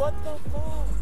What the fuck?